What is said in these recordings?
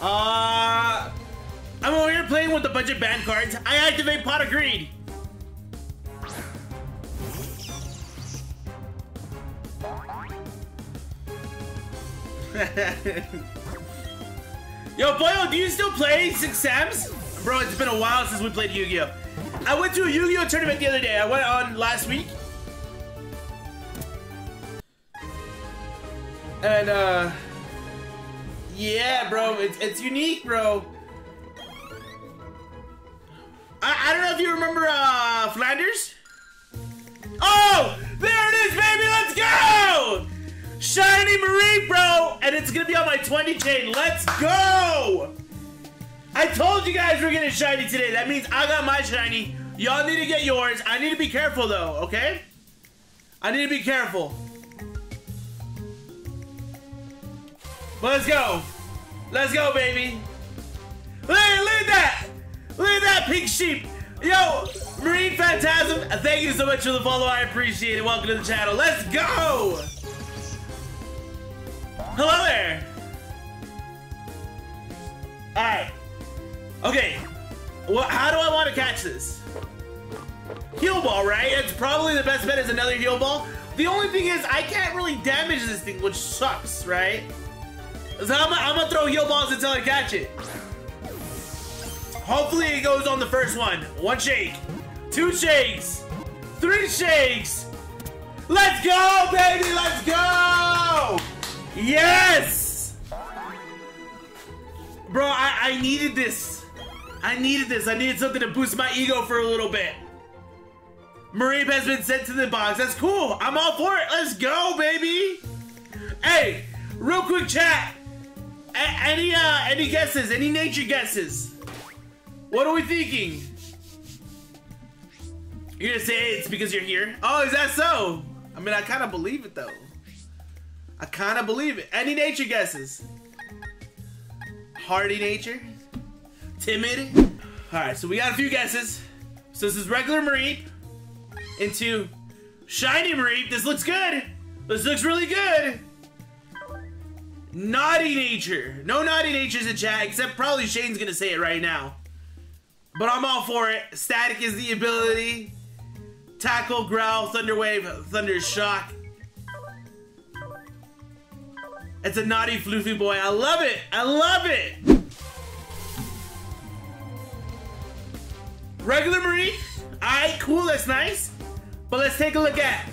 Uh, I'm over here playing with a bunch of band cards. I activate Pot of Greed. Yo, Boyo, do you still play Six Sams? Bro, it's been a while since we played Yu-Gi-Oh! I went to a Yu-Gi-Oh! tournament the other day. I went on last week. And, uh... Yeah, bro, it's, it's unique, bro. I, I don't know if you remember, uh, Flanders? Oh! There it is, baby! Let's go! Shiny Mareep, bro! And it's gonna be on my 20 chain. Let's go! I told you guys we're getting shiny today. That means I got my shiny. Y'all need to get yours. I need to be careful, though, okay? I need to be careful. Let's go. Let's go, baby. Look, look at that. Look at that pink sheep. Yo, Marine Phantasm, thank you so much for the follow. I appreciate it. Welcome to the channel. Let's go. Hello there. All right. Okay. Well, how do I want to catch this? Heal ball, right? It's probably the best bet is another heal ball. The only thing is I can't really damage this thing, which sucks, right? So I'm, I'm gonna throw heal balls until I catch it. Hopefully it goes on the first one. One shake, two shakes, three shakes. Let's go, baby, let's go! Yes! Bro, I, I needed this. I needed this. I needed something to boost my ego for a little bit. Mareep has been sent to the box. That's cool. I'm all for it. Let's go, baby. Hey, real quick chat. A any uh any guesses? Any nature guesses? What are we thinking? You're gonna say it's because you're here? Oh, is that so? I mean, I kind of believe it though. I kind of believe it. Any nature guesses? Hardy nature? Timid? Alright, so we got a few guesses. So this is regular Mareep into shiny Mareep. This looks good. This looks really good. Naughty nature. No naughty natures in chat, except probably Shane's gonna say it right now. But I'm all for it. Static is the ability. Tackle, growl, thunder wave, thunder shock. It's a naughty floofy boy. I love it. I love it. Regular Mareep. Alright, cool. That's nice. But let's take a look at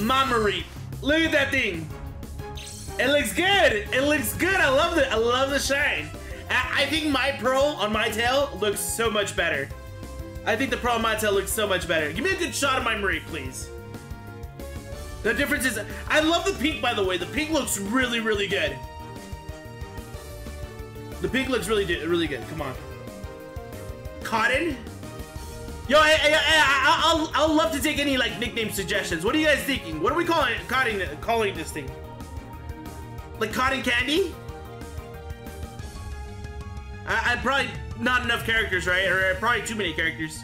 my Mareep. Look at that thing. It looks good. It looks good. I love it. I love the shine. I, I think my pearl on my tail looks so much better. I think the pearl on my tail looks so much better. Give me a good shot of my Mareep, please. The difference is, I love the pink, by the way. The pink looks really, really good. The pink looks really, really good. Come on. Cotton? Yo, I, I, I, I'll, I'll love to take any like nickname suggestions. What are you guys thinking? What are we calling calling calling this thing? Like cotton candy? I, I probably not enough characters, right? Or uh, probably too many characters.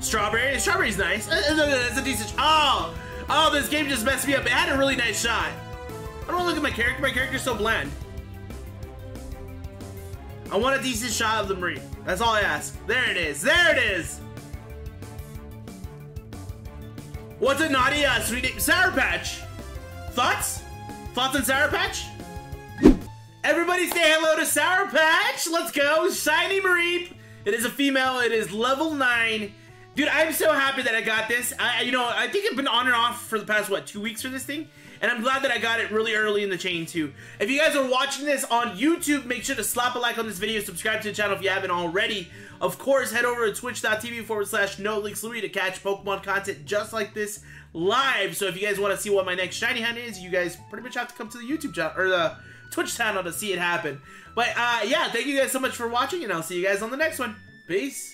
Strawberry? Strawberry's nice. Uh, uh, that's a decent. Oh! Oh, this game just messed me up. It had a really nice shot. I don't want to look at my character. My character's so bland. I want a decent shot of the Mareep. That's all I ask. There it is. There it is. What's a naughty uh, sweet? Sour Patch. Thoughts? Thoughts on Sour Patch? Everybody say hello to Sour Patch. Let's go. Shiny Mareep. It is a female. It is level 9. Dude, I'm so happy that I got this. I, you know, I think I've been on and off for the past, what, two weeks for this thing? And I'm glad that I got it really early in the chain, too. If you guys are watching this on YouTube, make sure to slap a like on this video, subscribe to the channel if you haven't already. Of course, head over to twitch.tv forward slash NoLeaksLouiee to catch Pokemon content just like this live. So if you guys want to see what my next shiny hunt is, you guys pretty much have to come to the YouTube channel, or the Twitch channel to see it happen. But, uh, yeah, thank you guys so much for watching, and I'll see you guys on the next one. Peace.